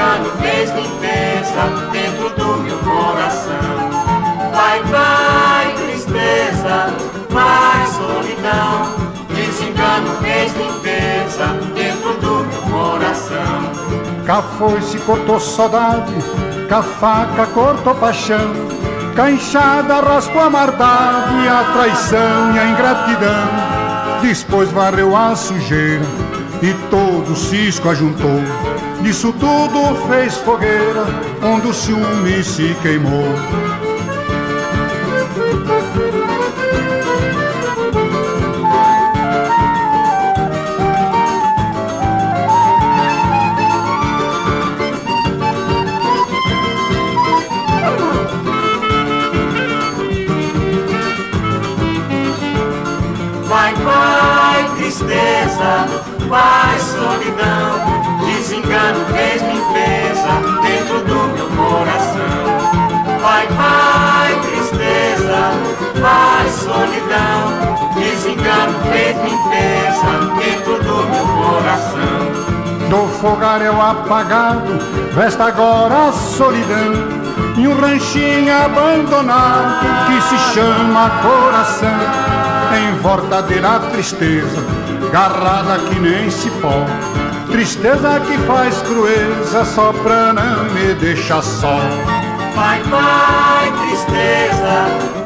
Desengano fez limpeza dentro do meu coração. Vai, vai, tristeza, vai, solidão. Desengano fez limpeza dentro do meu coração. Cá foi-se cortou saudade, cá faca cortou paixão, cá enxada raspou a maldade, a traição e a ingratidão. Depois varreu a sujeira e todo o cisco ajuntou. Disso tudo fez fogueira, onde o ciúme se queimou. Vai, vai, tristeza, vai, solidão. Desengano fez limpeza dentro do meu coração. Vai, vai, tristeza, vai, solidão. Desengano fez limpeza dentro do meu coração. Do fogaréu apagado, resta agora a solidão. E um ranchinho abandonado que se chama coração. Em verdadeira tristeza, garrada que nem cipó. Tristeza que faz crueza só pra não me deixar só. Vai, vai, tristeza,